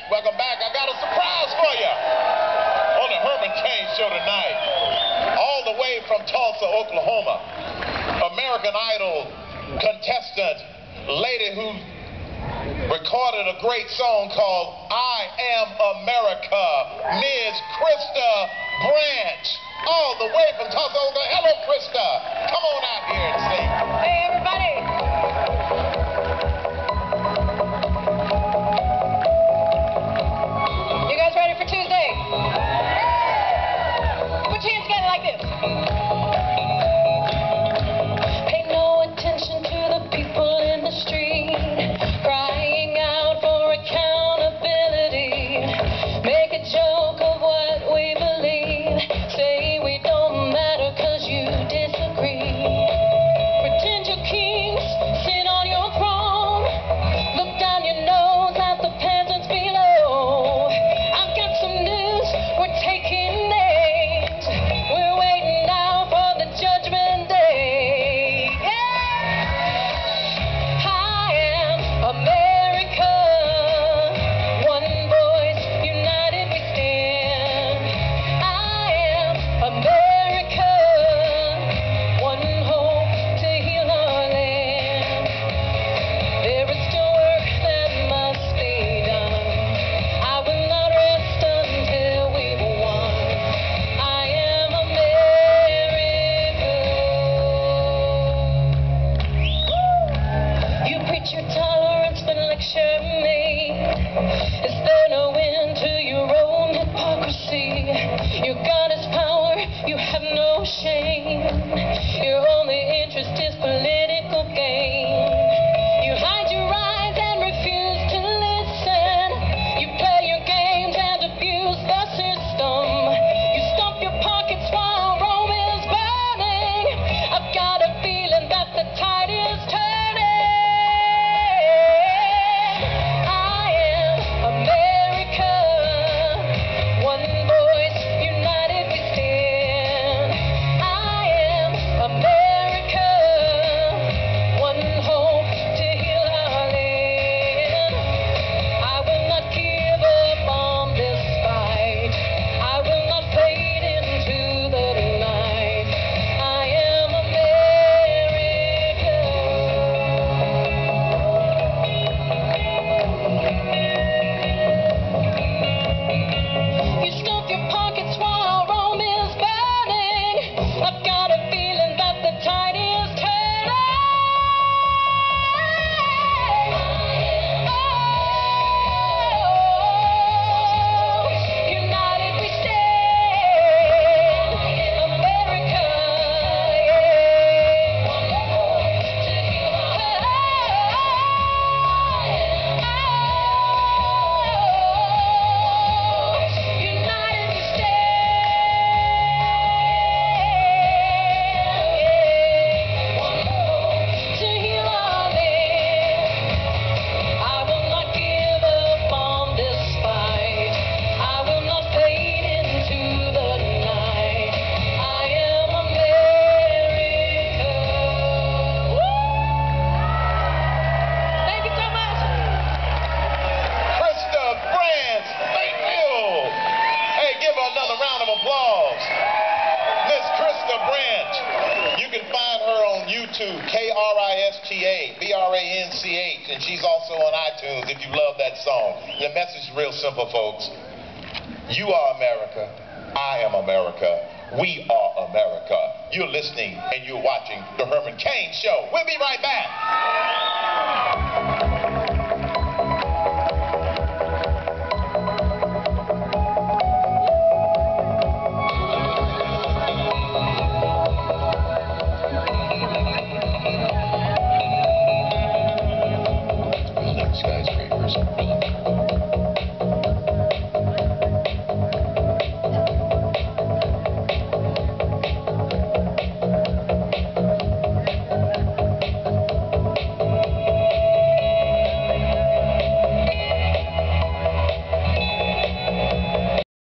back, welcome back. I got a surprise for you on the Herman Cain show tonight. All the way from Tulsa, Oklahoma, American Idol contestant, lady who recorded a great song called I Am America, Ms. Krista Branch, all the way from Tulsa, Oklahoma. Hello, Krista. Come on out here and sing. Hey, everybody. Música YouTube, K-R-I-S-T-A, B-R-A-N-C-H, and she's also on iTunes if you love that song. The message is real simple, folks. You are America. I am America. We are America. You're listening and you're watching The Herman Cain Show. We'll be right back.